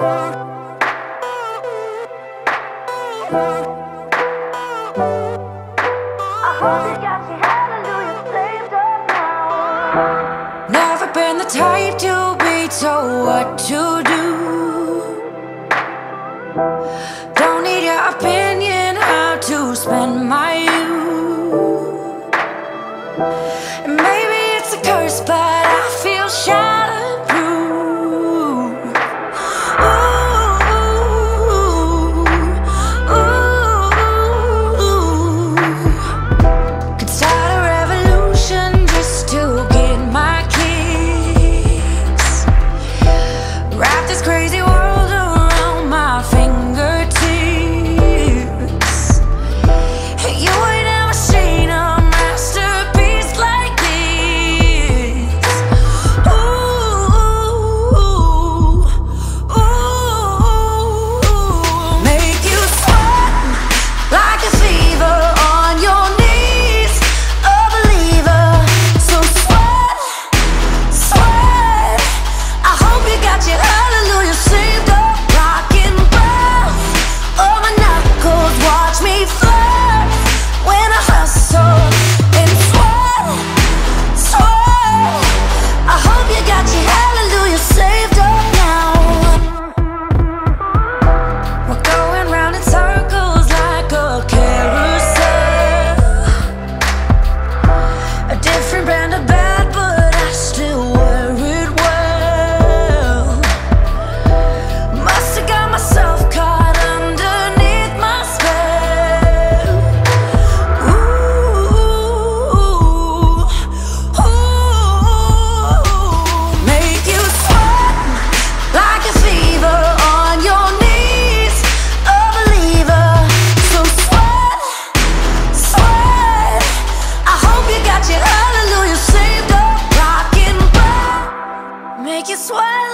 Never been the type to be told what to do. Don't need your opinion how to spend my youth.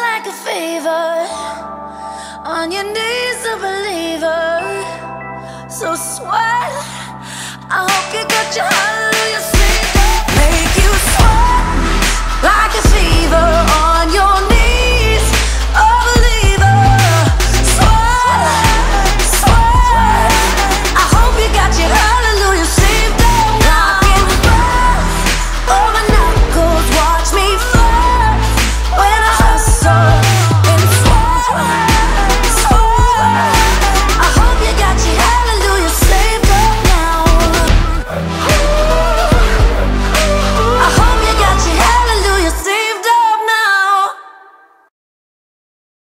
like a fever. On your knees, a believer. So sweat. I hope you got your hallelujah sweet. Make you sweat.